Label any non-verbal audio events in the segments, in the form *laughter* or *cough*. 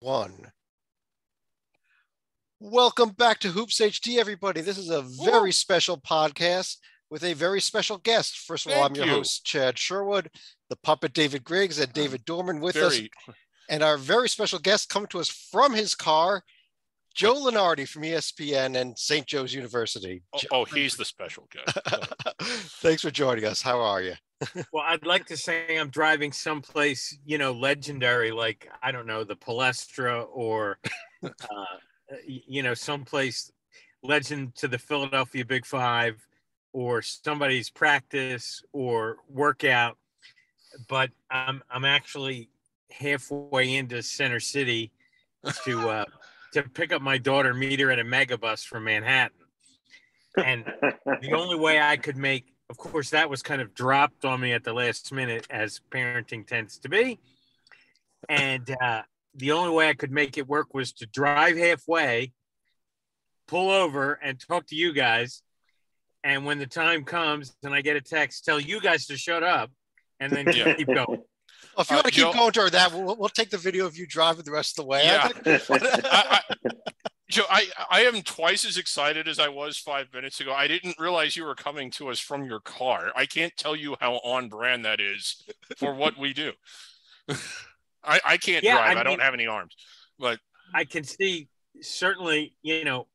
one. Welcome back to Hoops HD, everybody. This is a very Woo! special podcast with a very special guest. First of all, Thank I'm your you. host, Chad Sherwood, the puppet David Griggs, and David Dorman with very... us. And our very special guest coming to us from his car, Joe Lunardi from ESPN and St. Joe's University. Oh, oh he's the special guest. *laughs* Thanks for joining us. How are you? Well, I'd like to say I'm driving someplace, you know, legendary, like I don't know, the Palestra or, *laughs* uh, you know, someplace legend to the Philadelphia Big Five, or somebody's practice or workout. But I'm I'm actually halfway into Center City to uh, *laughs* to pick up my daughter, meet her at a megabus from Manhattan, and the only way I could make of course, that was kind of dropped on me at the last minute, as parenting tends to be. And uh, the only way I could make it work was to drive halfway, pull over, and talk to you guys. And when the time comes and I get a text, tell you guys to shut up and then yeah. keep going. Well, if you uh, want to keep Joe, going toward that, we'll, we'll, take the video of you driving the rest of the way. Yeah. *laughs* I, I, Joe, I, I am twice as excited as I was five minutes ago. I didn't realize you were coming to us from your car. I can't tell you how on brand that is for what we do. *laughs* I, I can't yeah, drive. I, mean, I don't have any arms, but I can see certainly, you know,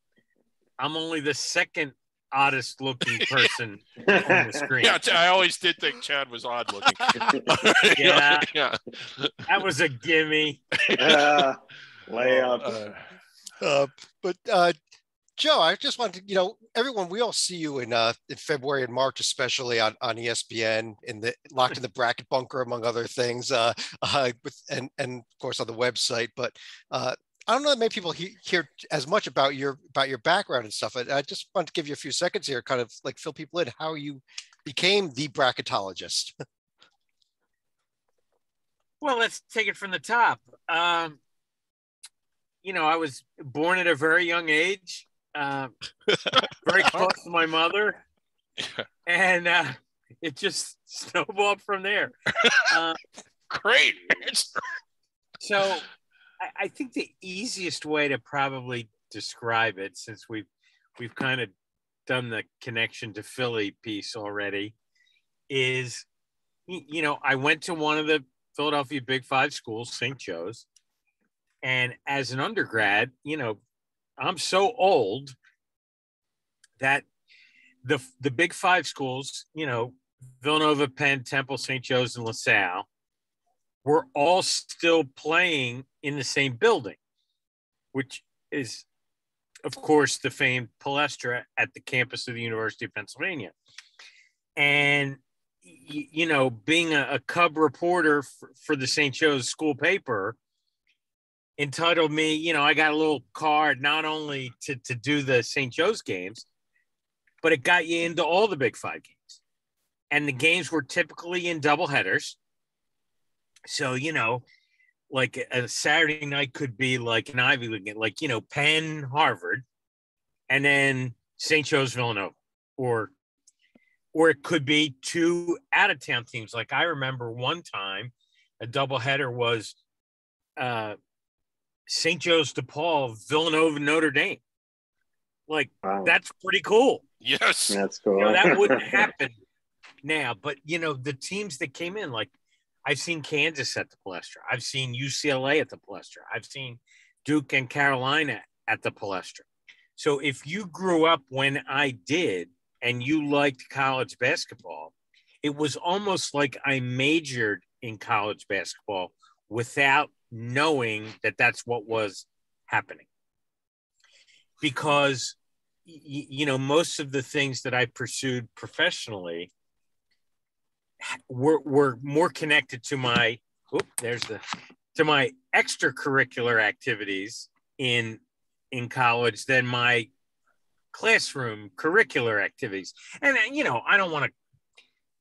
I'm only the second oddest looking *laughs* person on the screen. Yeah, I always did think Chad was odd looking. *laughs* *laughs* yeah, yeah, that was a gimme. Uh, layup. Uh, uh, but uh, Joe, I just wanted to, you know, everyone, we all see you in uh, in February and March, especially on, on ESPN in the locked in the bracket bunker, among other things, uh, uh, with and and of course on the website. But uh, I don't know that many people he, hear as much about your about your background and stuff. I, I just want to give you a few seconds here, kind of like fill people in how you became the bracketologist. *laughs* well, let's take it from the top. Um, you know, I was born at a very young age, uh, *laughs* very close to my mother, and uh, it just *laughs* snowballed from there. Uh, Great. so, I, I think the easiest way to probably describe it, since we've we've kind of done the connection to Philly piece already, is you know, I went to one of the Philadelphia Big Five schools, St. Joe's, and as an undergrad, you know, I'm so old that the the big five schools, you know, Villanova, Penn, Temple, St. Joe's, and LaSalle, were all still playing in the same building, which is, of course, the famed Palestra at the campus of the University of Pennsylvania. And you know, being a, a Cub reporter for, for the St. Joe's school paper, entitled me, you know, I got a little card not only to, to do the St. Joe's games, but it got you into all the Big Five games. And the games were typically in double headers. So, you know, like a Saturday night could be like an Ivy League, like, you know, Penn, Harvard, and then St. Joe's, Villanova, or or it could be two out of town teams. Like I remember one time a doubleheader was uh, St. Joe's DePaul, Villanova, Notre Dame. Like wow. that's pretty cool. Yes, that's cool. You know, that wouldn't *laughs* happen now, but you know the teams that came in, like I've seen Kansas at the Palestra, I've seen UCLA at the Palestra, I've seen Duke and Carolina at the Palestra. So if you grew up when I did and you liked college basketball, it was almost like I majored in college basketball without knowing that that's what was happening. Because, you know, most of the things that I pursued professionally were, were more connected to my, oop, there's the, to my extracurricular activities in, in college than my classroom curricular activities. And, uh, you know, I don't want to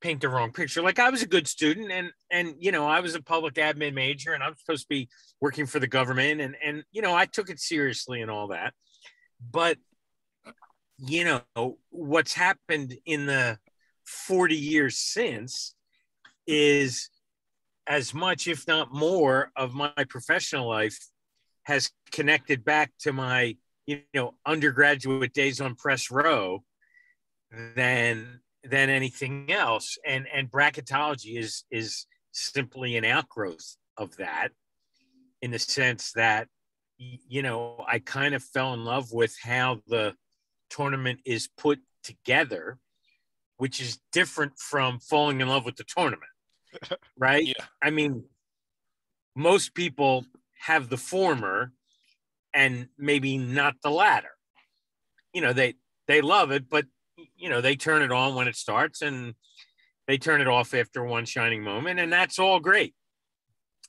paint the wrong picture. Like I was a good student and and you know, I was a public admin major and I'm supposed to be working for the government and and you know, I took it seriously and all that. But you know, what's happened in the 40 years since is as much if not more of my professional life has connected back to my you know undergraduate days on press row than than anything else. And and bracketology is is simply an outgrowth of that in the sense that you know i kind of fell in love with how the tournament is put together which is different from falling in love with the tournament *laughs* right? Yeah. i mean most people have the former and maybe not the latter. You know they they love it but you know they turn it on when it starts and they turn it off after one shining moment and that's all great.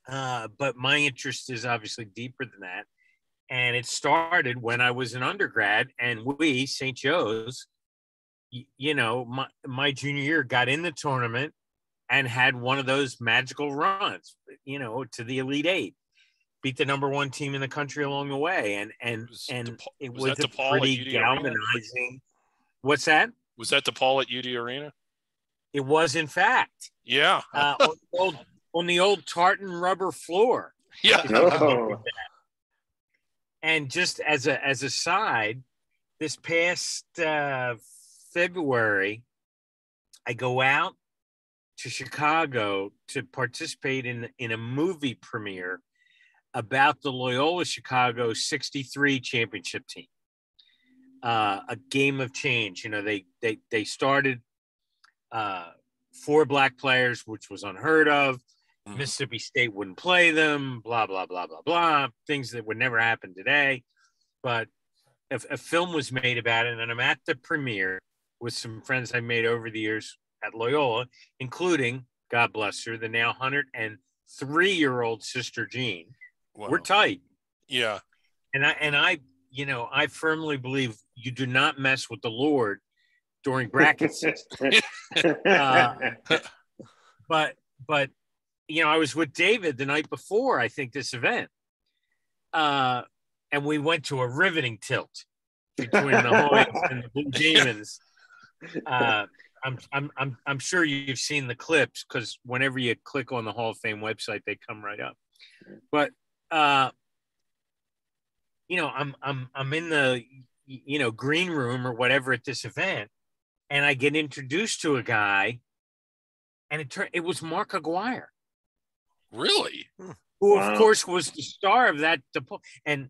Uh, but my interest is obviously deeper than that. And it started when i was an undergrad and we st joe's you know my, my junior year got in the tournament and had one of those magical runs you know to the elite eight beat the number one team in the country along the way and and Was and DePaul- it was was, that a DePaul pretty UD Arena? galvanizing what's that Was that DePaul at UD Arena? it was in fact Yeah. uh, on, the old, on the old tartan rubber floor *laughs* yeah. Oh, and just as a as a side this past uh, february i go out to chicago to participate in in a movie premiere about the loyola chicago 63 championship team uh, a game of change you know they they they started uh, four black players which was unheard of Mhm. Mississippi State wouldn't play them, blah, blah, blah, blah, blah, things that would never happen today. But a, a film was made about it, and I'm at the premiere with some friends I made over the years at Loyola, including, God bless her, the now 103 year old Sister Jean. Wow. We're tight. yeah. And I, and I, you know, I firmly believe you do not mess with the Lord during bracket season. *laughs* Uh, *laughs* but but you know, I was with David the night before I think this event, uh, and we went to a riveting tilt between the Hoyas and the Blue *laughs* Demons. Uh, I'm I'm I'm I'm sure you've seen the clips because whenever you click on the Hall of Fame website, they come right up. But uh, you know, I'm I'm I'm in the you know green room or whatever at this event, and I get introduced to a guy, and it turned it was Mark Aguirre, Really? who Wow. of course was the star of that. depo- And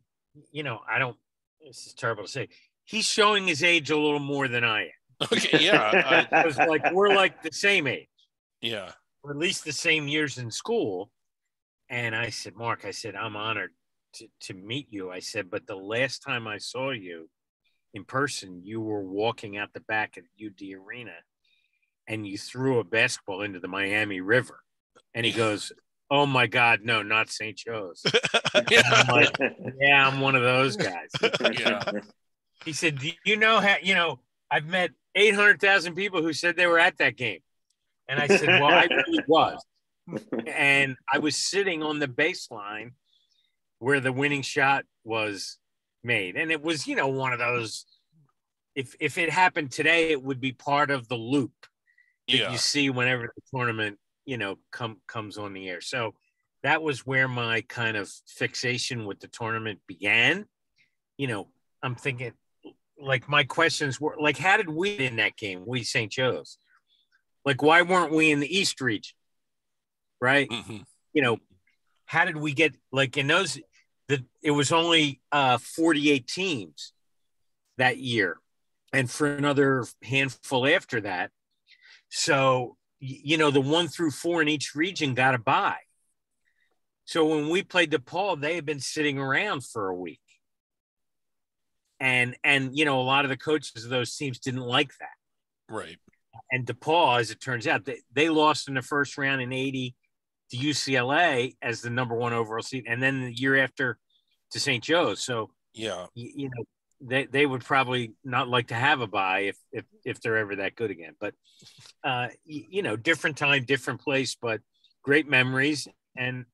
you know, I don't. This is terrible to say. He's showing his age a little more than I am. Okay. Yeah. I, Because *laughs* like we're like the same age, yeah. or at least the same years in school. And I said, Mark, I said, I'm honored to, to meet you. I said, but the last time I saw you in person, you were walking out the back of UD Arena and you threw a basketball into the Miami River. And he *laughs* goes, Oh my God, no, not St. Joe's. *laughs* yeah. I'm like, yeah, I'm one of those guys. Yeah. He said, Do you know how, you know, I've met 800,000 people who said they were at that game. And I said, Well, I really *laughs* was. And I was sitting on the baseline where the winning shot was made. And it was, you know, one of those, if, if it happened today, it would be part of the loop that Yeah. you see whenever the tournament, you know, come comes on the air. So that was where my kind of fixation with the tournament began. You know, I'm thinking like my questions were like, how did we in that game? We St. Joe's. Like, why weren't we in the East region? Right. Mhm. You know, how did we get like in those that it was only uh 48 teams that year and for another handful after that. So you know, the one through four in each region got a bye. So when we played DePaul, they had been sitting around for a week. And and you know, a lot of the coaches of those teams didn't like that. Right. And DePaul, as it turns out, they, they lost in the first round in 80 to UCLA as the number one overall seed, and then the year after to St. Joe's. So Yeah. you, you know they, they would probably not like to have a buy if if, if they're ever that good again but uh you, you know different time different place but great memories and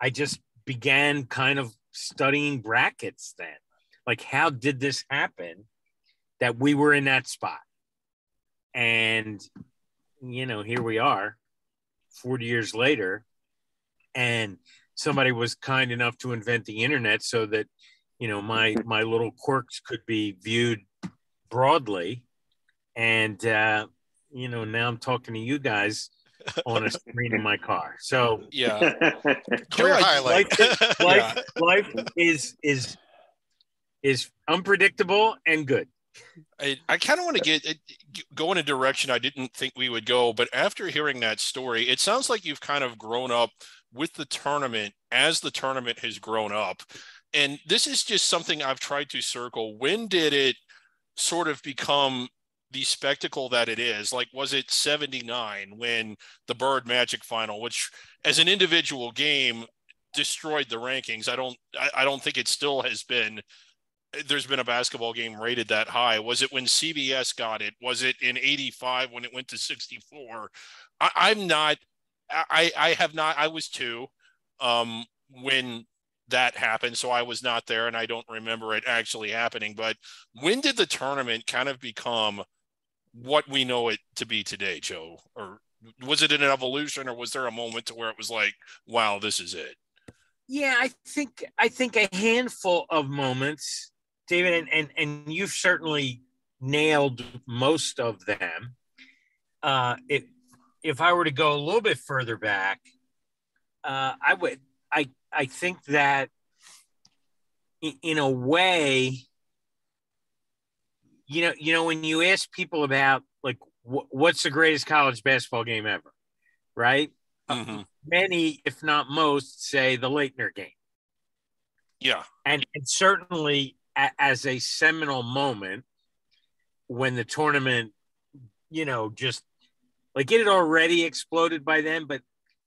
i just began kind of studying brackets then like how did this happen that we were in that spot and you know here we are 40 years later and somebody was kind enough to invent the internet so that you know my *laughs* my little quirks could be viewed broadly and uh you know now i'm talking to you guys on a screen in my car so Yeah. *laughs* Clear I- highlight. life, *laughs* life, life is is is unpredictable and good I, I kind of want to get uh, go in a direction I didn't think we would go, but after hearing that story, it sounds like you've kind of grown up with the tournament as the tournament has grown up. And this is just something I've tried to circle. When did it sort of become the spectacle that it is? Like, was it 79 when the Bird Magic final, which as an individual game destroyed the rankings? I don't, I, I don't think it still has been there's been a basketball game rated that high. Was it when CBS got it? Was it in 85 when it went to 64? I, I'm not, I, I have not, I was two um, when that happened. So I was not there and I don't remember it actually happening. But when did the tournament kind of become what we know it to be today, Joe? Or was it an evolution or was there a moment to where it was like, wow, this is it? Yeah, I think I think a handful of moments, David, and and, and you've certainly nailed most of them. Uh, if if I were to go a little bit further back, uh, I would I I think that in, in a way, you know, you know, when you ask people about like wh- what's the greatest college basketball game ever, right? Mhm. Many, if not most, say the Laettner game Yeah. and, and certainly as a seminal moment when the tournament, you know, just like it had already exploded by then, but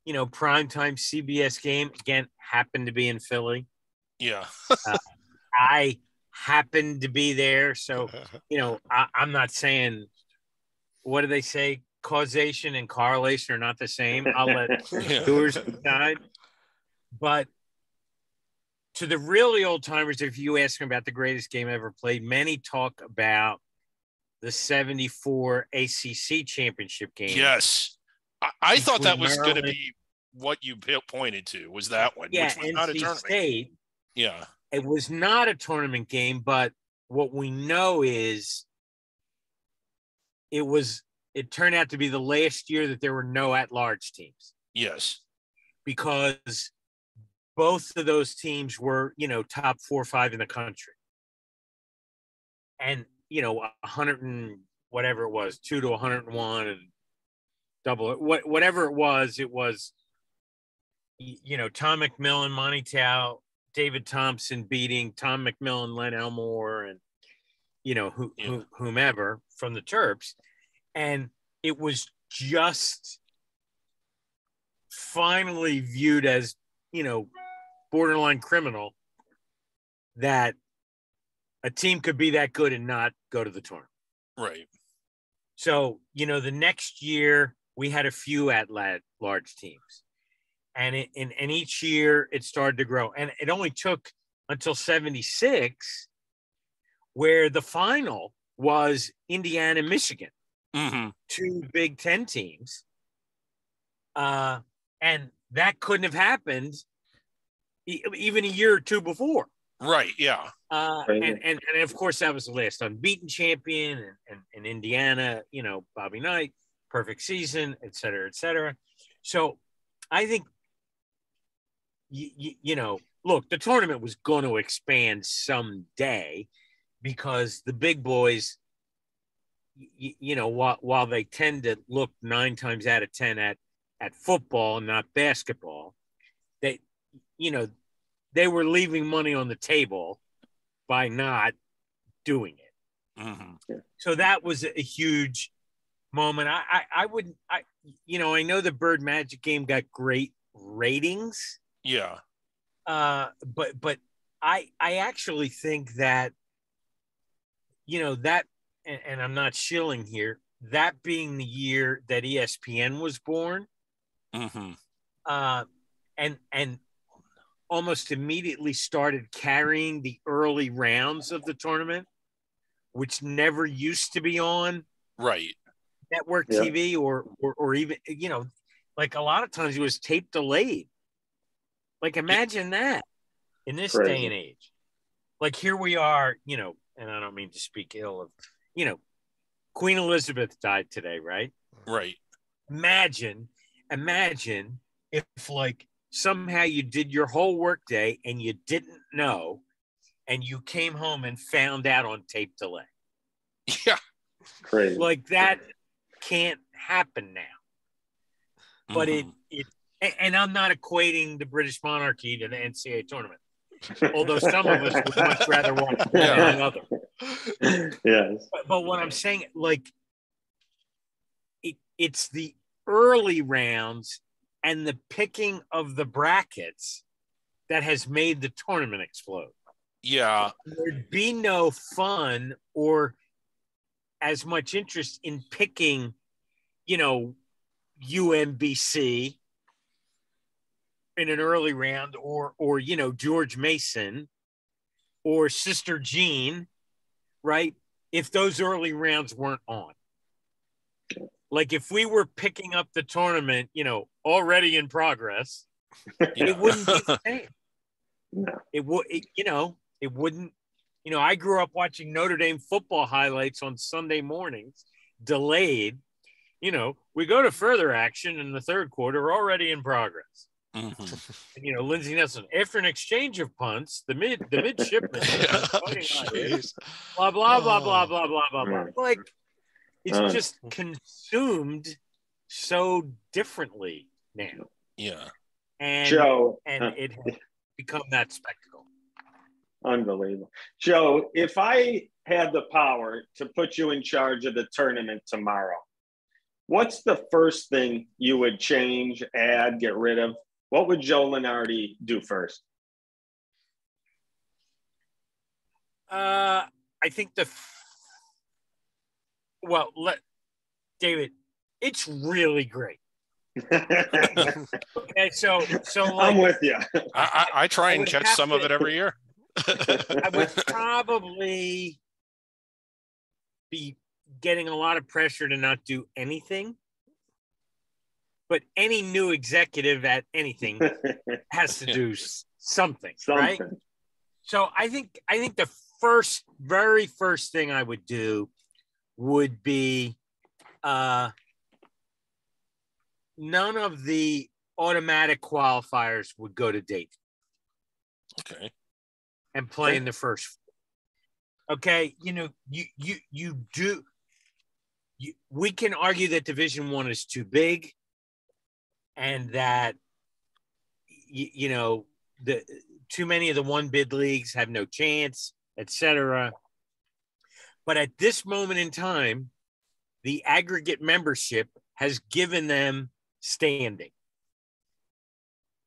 you know, primetime CBS game again happened to be in Philly. Yeah. Uh, I happened to be there, so *laughs* you know, I, I'm not saying what do they say? Causation and correlation are not the same. I'll let *laughs* Yeah. doers decide. But to the really old timers, if you ask them about the greatest game ever played, many talk about the 74 ACC championship game. Yes. I, I thought that was going to be what you pointed to was that one, Yeah, which was not a NC tournament. State. Yeah. It was not a tournament game, but what we know is it was it turned out to be the last year that there were no at-large teams. Yes. because both of those teams were, you know, top four or five in the country. And, you know, a hundred and whatever it was, two to 101 and double it, what, whatever it was, it was, you know, Tom McMillan, Monte Towe, David Thompson beating Tom McMillan, Len Elmore, and, you know, who, Yeah. who, whomever from the Terps. And it was just finally viewed as you know borderline criminal that a team could be that good and not go to the tournament Right. so you know the next year we had a few at large teams and it, and, and each year it started to grow and it only took until 76 where the final was indiana michigan hmm two Big Ten teams. Uh, and that couldn't have happened even a year or two before. Right. Yeah. Uh, Right. and, and, and of course, that was the last unbeaten champion and, and, and Indiana, you know, Bobby Knight, perfect season, et cetera, et cetera. So I think, you, you, you know, look, the tournament was going to expand someday because the big boys, you, you know, while, while they tend to look nine times out of 10 at, at football not basketball, they, you know, they were leaving money on the table by not doing it. hmm So that was a huge moment. I, I, I would, I, you know, I know the Bird Magic game got great ratings, Yeah. uh, but, but I, I actually think that, you know, that, and, and I'm not shilling here, that being the year that E ESPN was born, hmm uh, and and almost immediately started carrying the early rounds of the tournament, which never used to be on Right. network Yeah. TV or, or or even you know, like a lot of times it was tape delayed. Like imagine that in this day and age. Like here we are, you know, and I don't mean to speak ill of, you know, Queen Elizabeth died today, right? Right. Imagine, imagine if like somehow you did your whole workday and you didn't know and you came home and found out on tape delay. Yeah. Crazy. Like that can't happen now. But it Mhm. it a- and I'm not equating the British monarchy to the NCAA tournament. *laughs* Although some of us would much rather watch *laughs* one Yeah. than another. yes. But, but what I'm saying, like, it, it's the early rounds and the picking of the brackets that has made the tournament explode. yeah. There'd be no fun or as much interest in picking, you know, UMBC in an early round or or you know George Mason or Sister Jean, right? If those early rounds weren't on. Like if we were picking up the tournament, you know, already in progress, *laughs* it wouldn't be the *laughs* same. No. It would, it, you know, it wouldn't. You know, I grew up watching Notre Dame football highlights on Sunday mornings, delayed. You know, we go to further action in the third quarter, already in progress. Mhm. And, you know, Lindsey Nelson, after an exchange of punts, the mid the midshipman Fighting Irish, Jeez. blah blah blah blah blah blah blah blah. Like it's Uh. just consumed so differently now, Yeah. and Joe, and uh, it has become that spectacle. unbelievable. Joe, if I had the power to put you in charge of the tournament tomorrow, what's the first thing you would change, add, get rid of? What would Joe Lunardi do first? Uh, I think the f- well, let David. It's really great. *laughs* Okay, so so I'm with you. I, I, I try I and would catch have some of it every year. I would *laughs* probably be getting a lot of pressure to not do anything. But any new executive at anything *laughs* has to do s- something, right? So I think I think the first, very first thing I would do would be uh, none of the automatic qualifiers would go to Dave Okay. and play in the first. Okay, you know you you you do. You, we can argue that Division One is too big, and that you, you know the too many of the one bid leagues have no chance, etc. But at this moment in time, the aggregate membership has given them standing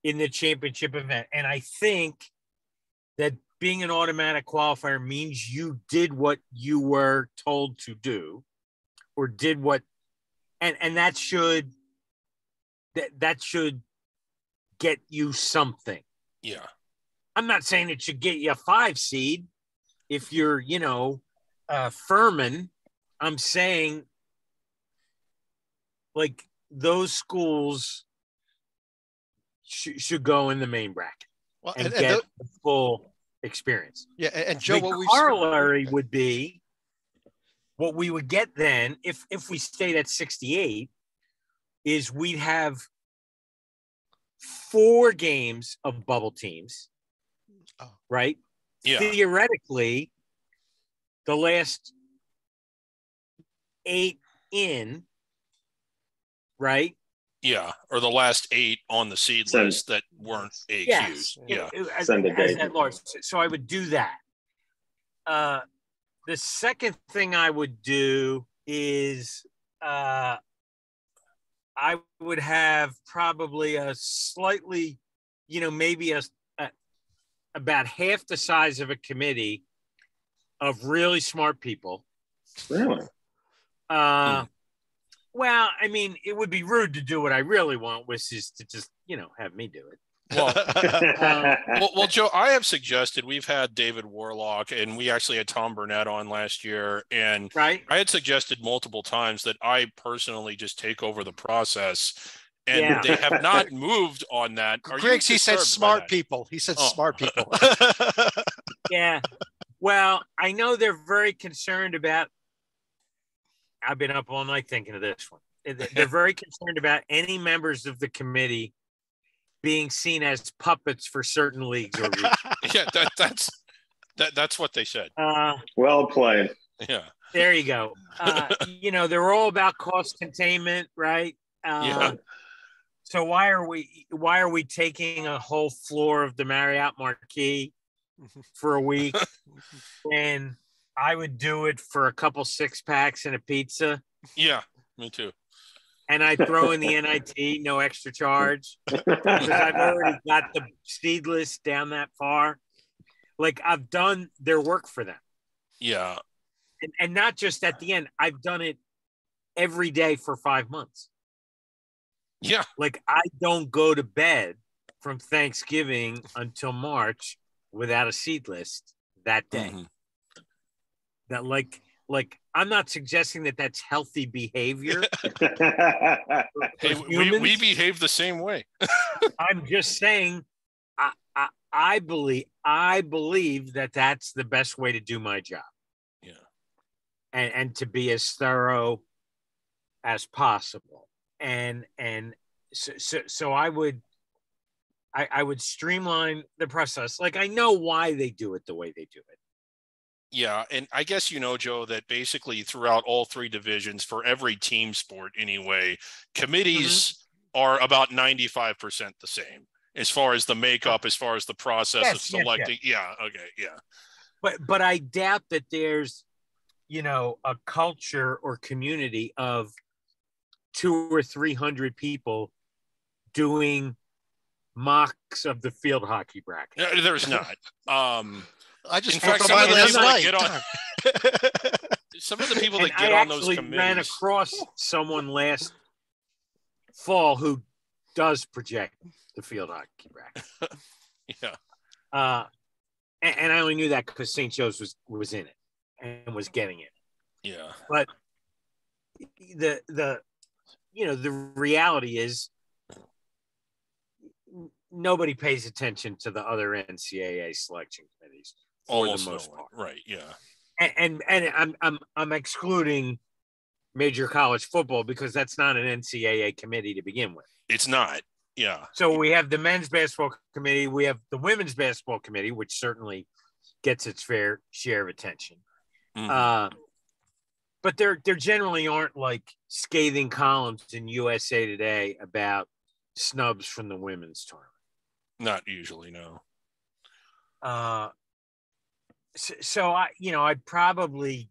in the championship event, and I think that being an automatic qualifier means you did what you were told to do or did what and and that should that that should get you something. Yeah. i'm not saying it should get you a five seed if you're you know uh furman. I'm saying like those schools sh- should go in the main bracket Well, and, and, and get tho- the full experience yeah, and, and Joe, the what we corollary would be what we would get then if if we stayed at 68 is we'd have four games of bubble teams Oh. right Yeah. theoretically the last eight in right Yeah. Or the last eight on the seed Send- list that weren't AQs. Yes. Yeah. It- it- as- Send a as date. at large. So- So I would do that. Uh, the second thing I would do is uh, I would have probably a slightly, you know, maybe a, a about half the size of a committee of really smart people. Really? Uh, Well, I mean, it would be rude to do what I really want, which is to just, you know, have me do it. Well, *laughs* um, well, well, Joe, I have suggested we've had David Worlock and we actually had Tom Burnett on last year. And Right? I had suggested multiple times that I personally just take over the process and Yeah. they have not *laughs* moved on that. Are Griggs, he said smart people. He said Oh. smart people. *laughs* Yeah. Well, I know they're very concerned about. I've been up all night thinking of this one. They- They're very *laughs* concerned about any members of the committee being seen as puppets for certain leagues or. *laughs* Yeah, that, that's that, that's what they said. Uh, Well played. Yeah, there you go. *laughs* Uh, you know, they're all about cost containment, right? Uh, Yeah. So why are we why are we taking a whole floor of the Marriott Marquis for a week when I would do it for a couple six packs and a pizza, yeah, me too. and I'd throw in the NIT, no extra charge, because I've already got the seed list down that far. Like I've done their work for them. Yeah, and, and not just at the end i've done it every day for five months yeah, like i don't go to bed from thanksgiving until march without a seed list that day mhm. That like like i'm not suggesting that that's healthy behavior *laughs* *laughs* Hey, we, we behave the same way. *laughs* i'm just saying I, I i believe i believe that that's the best way to do my job Yeah, and, and to be as thorough as possible. And and so so, so I would I, I would streamline the process. Like I know why they do it the way they do it. Yeah, and I guess you know, Joe, that basically throughout all three divisions, for every team sport anyway, committees Mm-hmm. are about ninety-five percent the same as far as the makeup, as far as the process of Yes, yes, yes. selecting. Yeah, okay, yeah, But but I doubt that there's you know a culture or community of two or three hundred people doing mocks of the field hockey bracket. There's *laughs* not. Um, I just In fact, some of the last people that night. *laughs* some of the people And that get I on those actually committees. ran across someone last fall who does project the field hockey bracket. *laughs* yeah, Uh, and, and I only knew that because St. Joe's was was in it and was getting it. yeah, But the the you know the reality is nobody pays attention to the other NCAA selection committees for the most one. part. Right. Yeah. and and, and I'm, I'm I'm excluding major college football because that's not an NCAA committee to begin with. It's not. Yeah. So we have the men's basketball committee, we have the women's basketball committee, which certainly gets its fair share of attention. Mhm. Uh, but there there generally aren't like scathing columns in USA Today about snubs from the women's tournament. not usually. No. Uh, so, so I, you know, I'd probably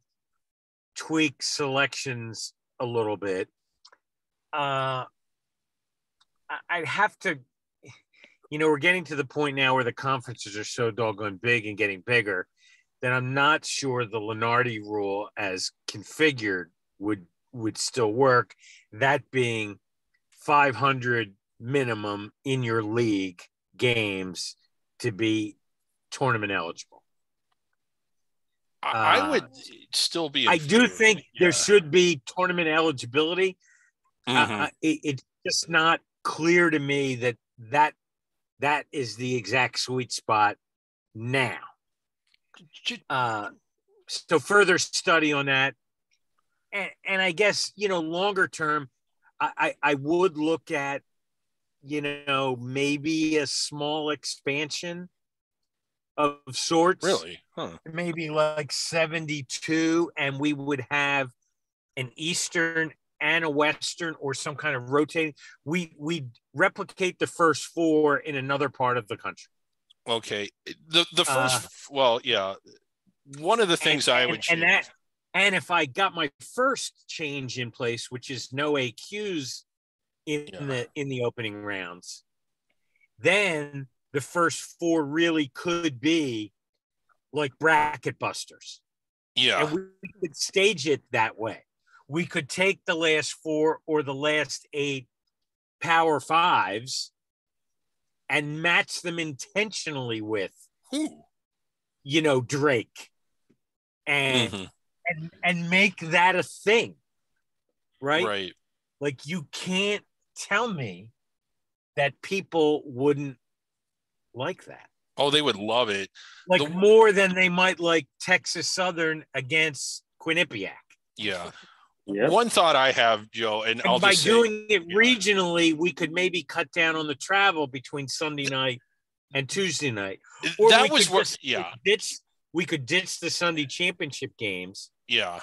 tweak selections a little bit. Uh, I'd have to, you know, we're getting to the point now where the conferences are so doggone big and getting bigger that I'm not sure the Lunardi rule as configured would would still work. That being 500 minimum in your league games to be tournament eligible. I, I Uh, would still be. I do think Yeah. there should be tournament eligibility. Mhm. Uh, it, it's just not clear to me that that that is the exact sweet spot now. Uh, so further study on that, and, and I guess you know longer term, I, I I would look at you know maybe a small expansion of sorts really? Huh. maybe like 72 and we would have an eastern and a western or some kind of rotating we we replicate the first four in another part of the country Okay. The the Uh, first. well, yeah. One of the things and, I and- would and change. that and if i got my first change in place which is no aqs in Yeah. the in the opening rounds then the first four really could be like bracket busters yeah. and we could stage it that way. We could take the last four or the last eight power fives and match them intentionally with, who? you know, Drake and Mhm. and and make that a thing. Right? Right. Like you can't tell me that people wouldn't like that. Oh, they would love it. Like The- more than they might like Texas Southern against Quinnipiac. Yeah. Yep. One thought I have, Joe, and, And I'll by just say, doing it yeah. regionally, we could maybe cut down on the travel between Sunday night and Tuesday night. Or that was could what, just yeah, ditch we could ditch the Sunday championship games yeah,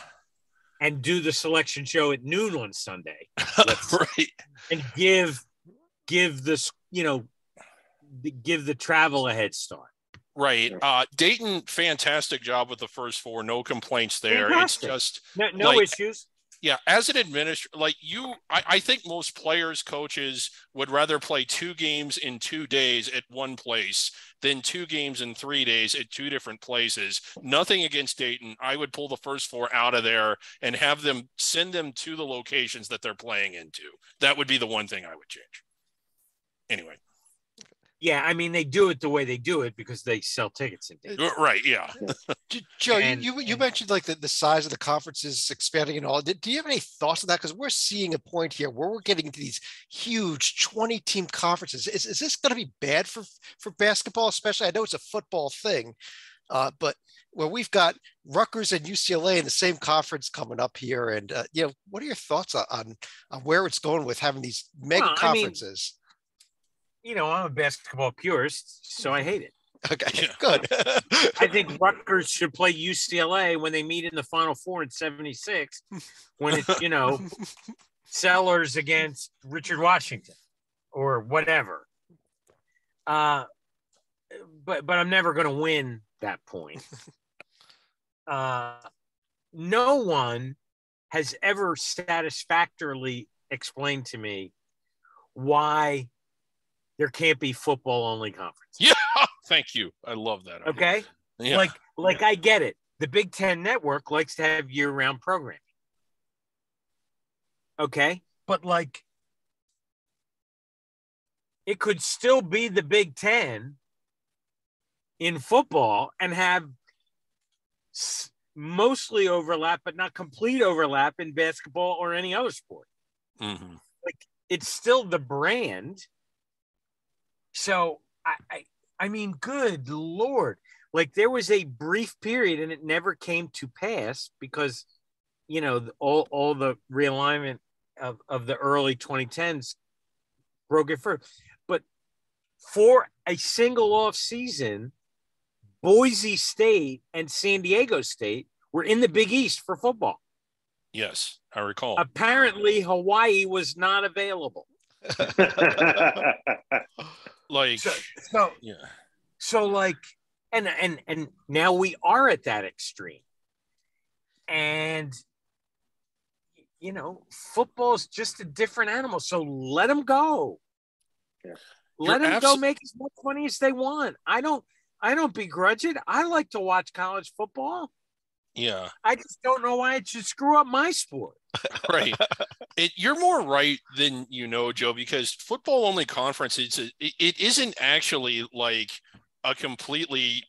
and do the selection show at noon on Sunday *laughs* Let's- right. and give give this you know the- give the travel a head start. Right. Uh, Dayton, fantastic job with the first four. No complaints there. Fantastic. It's just, No, no Like- issues. yeah, as an administrator, like you, I, I think most players, coaches would rather play two games in two days at one place than two games in three days at two different places. Nothing against Dayton. I would pull the first four out of there and have them send them to the locations that they're playing into. That would be the one thing I would change. Anyway, Yeah, I mean they do it the way they do it because they sell tickets in Dayton. right. Yeah. *laughs* Joe, And- you, you you and- mentioned like the, the size of the conferences expanding and all. Did, do you have any thoughts on that? Because we're seeing a point here where we're getting into these huge 20 team conferences. Is, is this going to be bad for for basketball, especially? I know it's a football thing, uh, but where we've got Rutgers and UCLA in the same conference coming up here, and uh, you know, what are your thoughts on, on on where it's going with having these mega Well, I mean- conferences? You know, I'm a basketball purist, so I hate it. okay, yeah. good. *laughs* I think Rutgers should play UCLA when they meet in the Final Four in '76, when it's you know *laughs* Sellers against Richard Washington or whatever. Uh, but but I'm never going to win that point. *laughs* Uh, no one has ever satisfactorily explained to me why there can't be football only conference. Yeah. *laughs* Thank you. I love that. Okay Yeah. like like I get it. The Big Ten network likes to have year-round programming. Okay, but like it could still be the Big Ten in football and have mostly overlap, but not complete overlap in basketball or any other sport. Mhm. It's still the brand. So I, I I mean, good lord. Like there was a brief period and it never came to pass because you know all all the realignment of, of the early 2010s broke it first. But for a single off season, Boise State and San Diego State were in the Big East for football. Yes, I recall. Apparently, Hawaii was not available. *laughs* *laughs* like, So, so yeah, so like and and and now we are at that extreme. And you know football's just a different animal. So let them go. Yeah. let You're them go make as much money as they want. I don't i don't begrudge it. I like to watch college football. Yeah, i just don't know why it should screw up my sport *laughs* right. It, you're more right than you know, Joe, because football only conference it's a, it, it isn't actually like a completely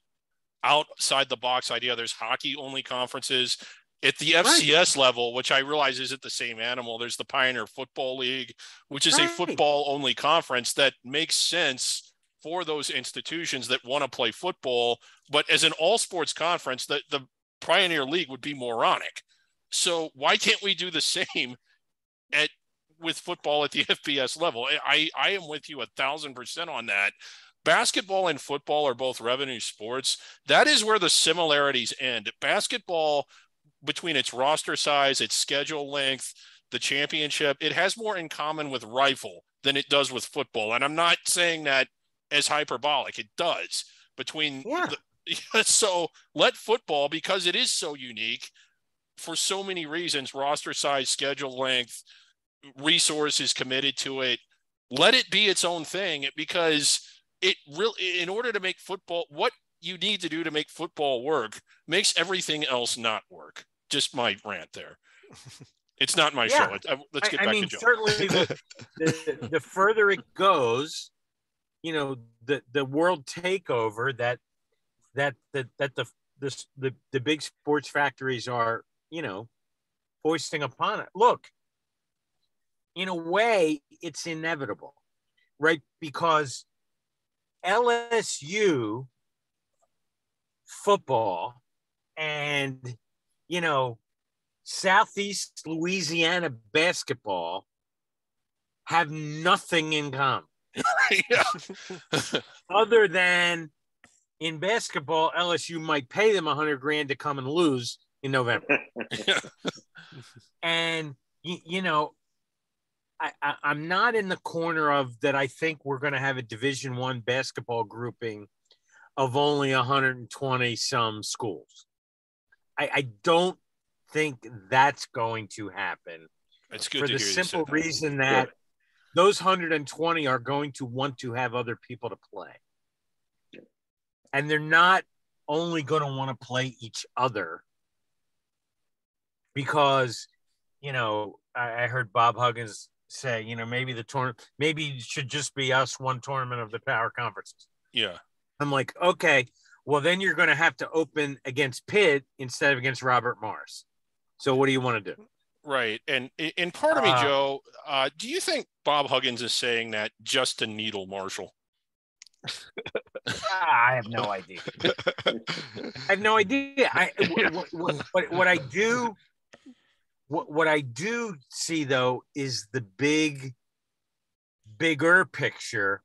outside the box idea. There's hockey only conferences. At the FCS level, which I realize isn't the same animal, there's the Pioneer Football League, which is a football only conference that makes sense for those institutions that want to play football. But as an all sports conference, the, the Pioneer League would be moronic. So why can't we do the same at with football at the *laughs* FBS level? I I am with you a thousand percent on that. Basketball and football are both revenue sports. That is where the similarities end. Basketball, between its roster size, its schedule length, the championship, it has more in common with rifle than it does with football. And I'm not saying that as hyperbolic. It does between Yeah. the, *laughs* so let football because it is so unique for so many reasons roster size schedule length resources committed to it let it be its own thing because it really in order to make football what you need to do to make football work makes everything else not work. Just my rant there. *laughs* It's not my Yeah. show. Uh, let's get I, I back mean, to joe. certainly the, *laughs* the, the further it goes, you know, the, the world takeover that that that that the the, the the big sports factories are, you know, foisting upon it. Look, in a way, it's inevitable, right? Because LSU football and, you know, Southeast Louisiana basketball have nothing in common. *laughs* *laughs* Other than in basketball, LSU might pay them a hundred grand to come and lose in November. *laughs* *laughs* and you, you know, I, I, I'm not in the corner of that. I think we're going to have a Division One basketball grouping of only 120 some schools. I, I don't think that's going to happen. It's good for to the hear simple say that. reason that those 120 are going to want to have other people to play. And they're not only going to want to play each other because, you know, I, I heard Bob Huggins say, you know, maybe the tournament, maybe it should just be us one tournament of the power conferences. Yeah. I'm like, okay, well, then you're going to have to open against Pitt instead of against Robert Morris. So what do you want to do? Right. And and part of me, Uh, Joe, uh, do you think Bob Huggins is saying that just to needle Marshall? Ah, I have no idea. I have no idea. I *laughs* what, what, what, what I do what what I do see though is the big bigger picture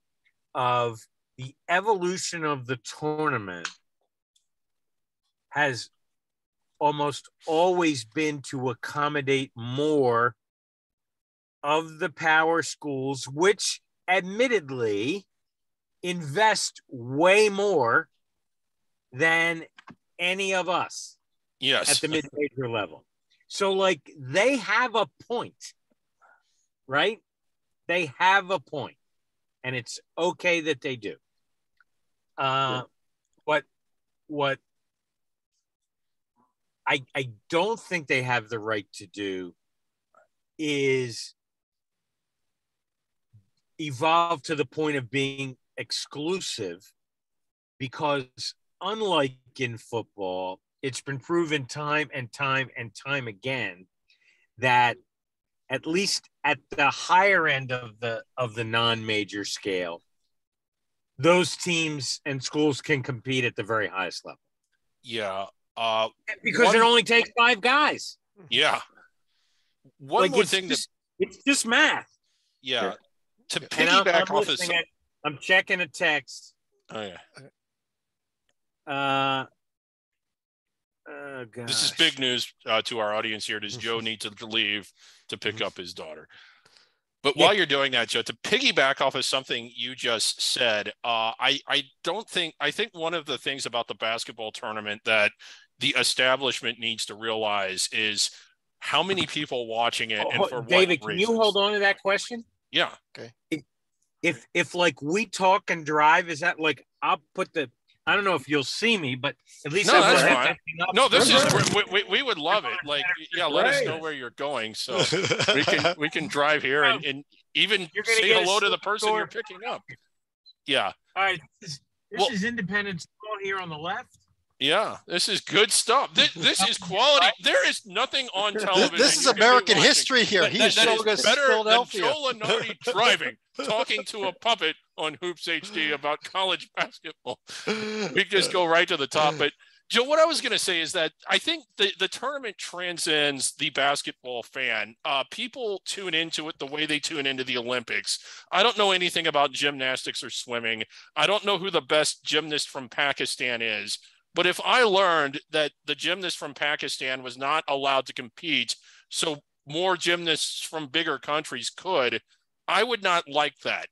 of the evolution of the tournament has almost always been to accommodate more of the power schools which admittedly invest way more than any of us Yes. at the mid-major level. So like they have a point, right? They have a point, and it's okay that they do. Uh, what what I I don't think they have the right to do is evolve to the point of being exclusive because unlike in football it's been proven time and time and time again that at least at the higher end of the of the non-major scale those teams and schools can compete at the very highest level yeah. Uh, because One- it only takes five guys yeah. One like more thing that, it's just math yeah, to and I'm, piggyback I'm off of some, I'm checking a text oh, yeah. uh oh This is big news uh, to our audience here. Does Joe *laughs* need to leave to pick up his daughter? But Yeah. while you're doing that, Joe, to piggyback off of something you just said, uh, I I don't think I think one of the things about the basketball tournament that the establishment needs to realize is how many people watching it and Oh, for David, what can you hold on to that question? Yeah, Okay. If if like we talk and drive, is that like I'll put the I don't know if you'll see me, but at least No, I that's fine. that thing up. no, this is we, we, we would love it. Like, yeah, let us know where you're going so *laughs* we can we can drive here and, and even say hello to the person door. you're picking up. Yeah. All right, this is, this Well- is Independence Road here on the left. Yeah, this is good stuff. This, *laughs* this is quality. There is nothing on television. this is you can be American history here. that- He that- is that showing us better Philadelphia. than Joe Lunardi *laughs* driving, talking to a puppet on Hoops HD about college basketball. *laughs* We just go right to the top. But Joe, what I was going to say is that I think the, the tournament transcends the basketball fan. Uh, people tune into it the way they tune into the Olympics. I don't know anything about gymnastics or swimming. I don't know who the best gymnast from Pakistan is. But if I learned that the gymnast from Pakistan was not allowed to compete, so more gymnasts from bigger countries could, I would not like that.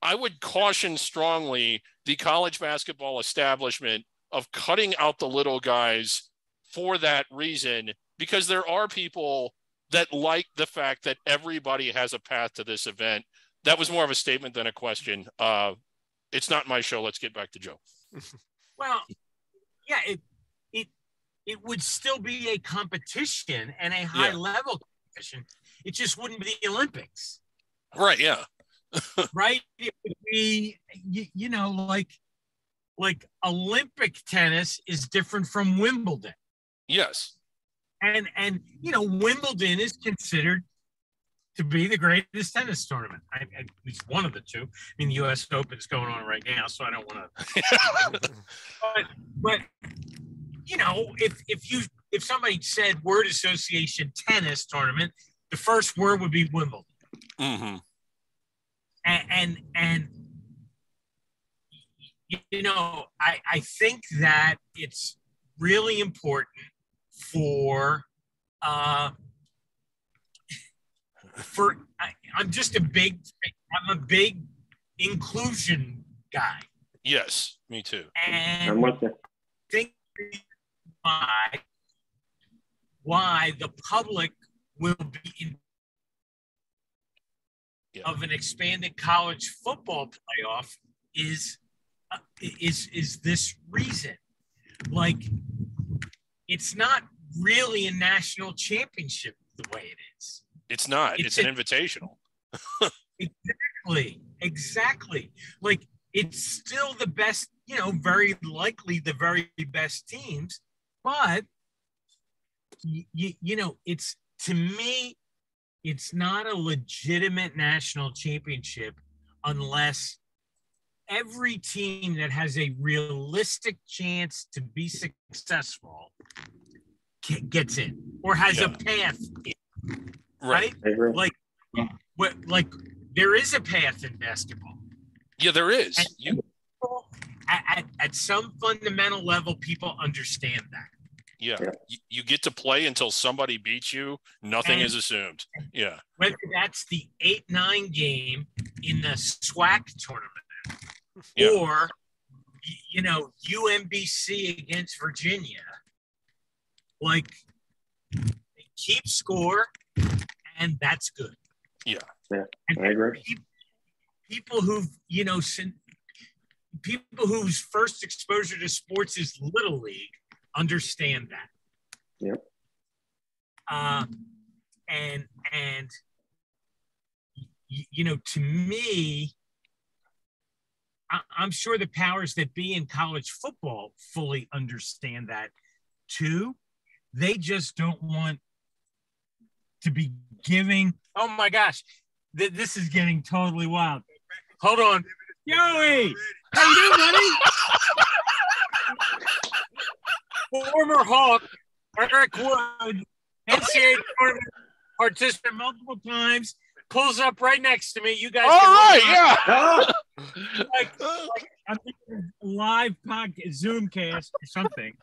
I would caution strongly the college basketball establishment of cutting out the little guys for that reason, because there are people that like the fact that everybody has a path to this event. That was more of a statement than a question. Uh, it's not my show. Let's get back to Joe. *laughs* Well, yeah, it it it would still be a competition and a high Yeah. level competition. It just wouldn't be the Olympics, Right. Yeah. *laughs* right? It would be you, you know like like Olympic tennis is different from Wimbledon. Yes. and and you know Wimbledon is considered to be the greatest tennis tournament. I, at least one of the two. I mean, the U.S. Open is going on right now, so I don't want to. *laughs* but, but you know, if if you if somebody said word association tennis tournament, the first word would be Wimbledon. hmm And and, and you know, I I think that it's really important for uh for I, I'm just a big I'm a big inclusion guy. Yes, me too. And I'm with you. think why why the public will be in Yeah. of an expanded college football playoff is uh, is is this reason like it's not really a national championship the way it is It's not. It's It's an invitational. *laughs* exactly exactly like it's still the best you know very likely the very best teams but you, you know it's to me it's not a legitimate national championship unless every team that has a realistic chance to be successful gets in or has a path in, Right. right I agree. like what like there is a path in basketball Yeah, there is. And- You at, at, at some fundamental level people understand that yeah. Yeah. You, you get to play until somebody beats you. Nothing And- is assumed. Yeah. whether that's the 8-9 game in the SWAC tournament Yeah. or you know UMBC against Virginia like they keep score and that's good Yeah. yeah, I agree. people who've you know sin, people whose first exposure to sports is little league understand that Yep. uh, and and you know to me i'm sure the powers that be in college football fully understand that too they just don't want to be giving. Oh my gosh. Th- this is getting totally wild. Hold on. Yoey, how you doing buddy? Former hawk eric wood ncaa tournament participant multiple times pulls up right next to me. You guys All can right. look Yeah. Ah, *laughs* like, like I'm thinking live podcast zoom cast or something.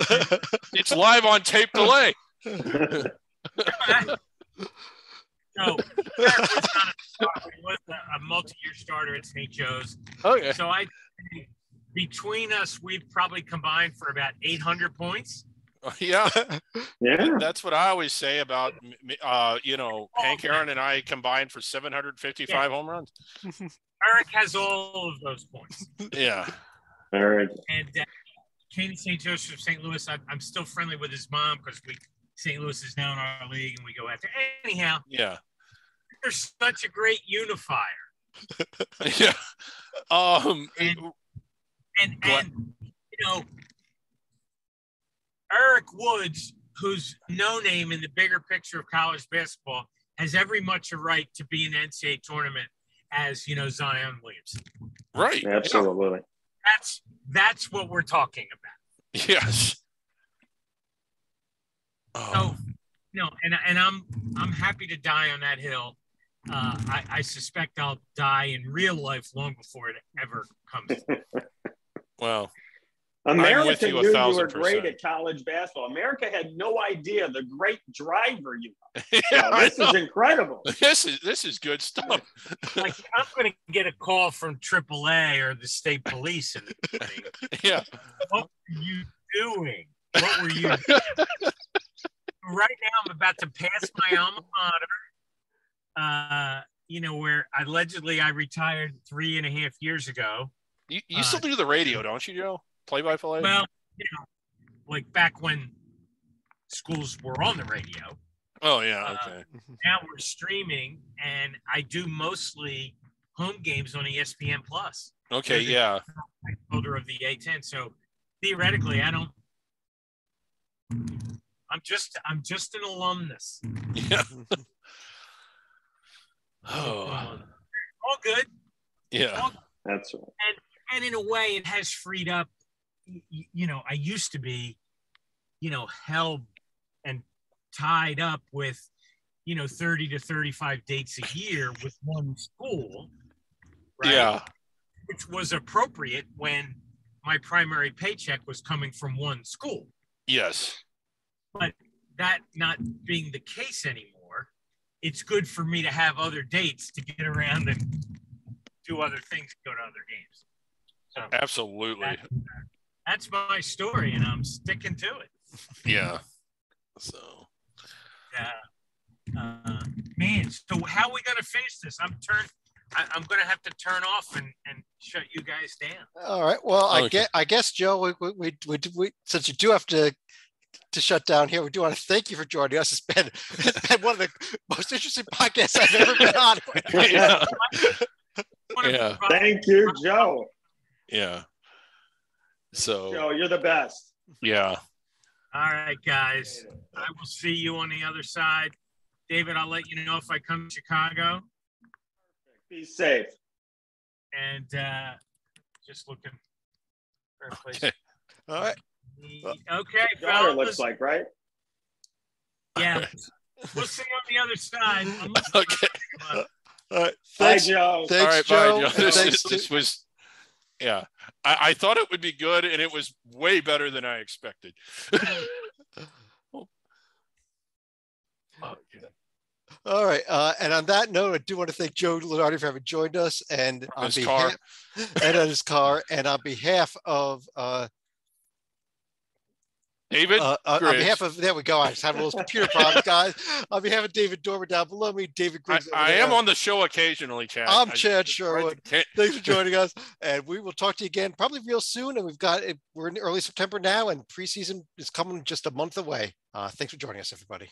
*laughs* It's live on tape delay. *laughs* *laughs* So Eric was a. He was a, a multi-year starter at St. Joe's. Okay. So I between us, we've probably combined for about 800 points. *laughs* Yeah. yeah. That's what I always say about, m- m- uh, you know, Hank Aaron and I combined for 755 home runs. Eric has all of those points. *laughs* Yeah. All right. And uh, Katie St. Joseph, St. Louis, I, I'm still friendly with his mom because we St. Louis is now in our league and we go after. Anyhow, Yeah. they're such a great unifier. *laughs* Yeah. Um, And- and and you know Eric Woods, who's no name in the bigger picture of college basketball, has every much a right to be in the NCAA tournament as you know Zion Williamson. right. Yeah. Absolutely. That's that's what we're talking about. Yes. So Oh, you know, and and I'm I'm happy to die on that hill. Uh, I, I suspect I'll die in real life long before it ever comes. *laughs* well, America with you a knew you were great percent. at college basketball. America had no idea the great driver you *laughs* yeah, are. This is incredible. *laughs* this is this is good stuff. like I'm going to get a call from AAA or the state police and yeah. what were you doing? What were you doing? Right now I'm about to pass my alma mater. Uh, you know, where allegedly I retired three and a half years ago. You, you Uh, still do the radio, don't you, Joe? Play by play. Well, you know, like back when schools were on the radio. Oh yeah. uh, Okay. Now we're streaming, and I do mostly home games on ESPN Plus. Okay. Yeah. holder of the A10. So theoretically, I don't. I'm just I'm just an alumnus. Yeah. *laughs* Oh, All good. yeah. All That's right. and and in a way it has freed up y- y- you know i used to be you know held and tied up with you know 30 to 35 dates a year with one school right? Yeah. which was appropriate when my primary paycheck was coming from one school Yes. That not being the case anymore it's good for me to have other dates to get around and do other things go to other games so Absolutely. that- that's my story and i'm sticking to it *laughs* Yeah. So. uh, uh, man so how are we going to finish this i'm turn I, i'm going to have to turn off and, and shut you guys down All right. Well, I get. I guess Joe. We, we, we, we, we since you do have to to shut down here, we do want to thank you for joining us. It's been it's been one of the most interesting podcasts I've ever been on. *laughs* Yeah. Yeah. Thank you, Joe. Yeah. So. Joe, you're the best. Yeah. all right guys i will see you on the other side david i'll let you know if i come to chicago Be safe. and uh, just looking for a place Okay. All right. Okay Daughter fellas. looks like, right? yeah *laughs* we'll see you on the other side Okay. to- All right. Bye, Thanks. Joe. Thanks, All right. Joe. Bye, Joe. This, Thanks this, this was. Yeah. I, I thought it would be good, and it was way better than I expected. *laughs* All right. Uh, and on that note, I do want to thank Joe Lunardi for having joined us and on His car. behalf and on his car and on behalf of uh, David. uh, uh, on behalf of there we go. I just have those computer problems, guys. On behalf of David Dormer down below me, David I, Griggs. over I am on the show occasionally, Chad. I'm I- Chad I Sherwood. Thanks for joining us, and we will talk to you again probably real soon. And we've got we're in early September now, and preseason is coming just a month away. Uh, thanks for joining us, everybody.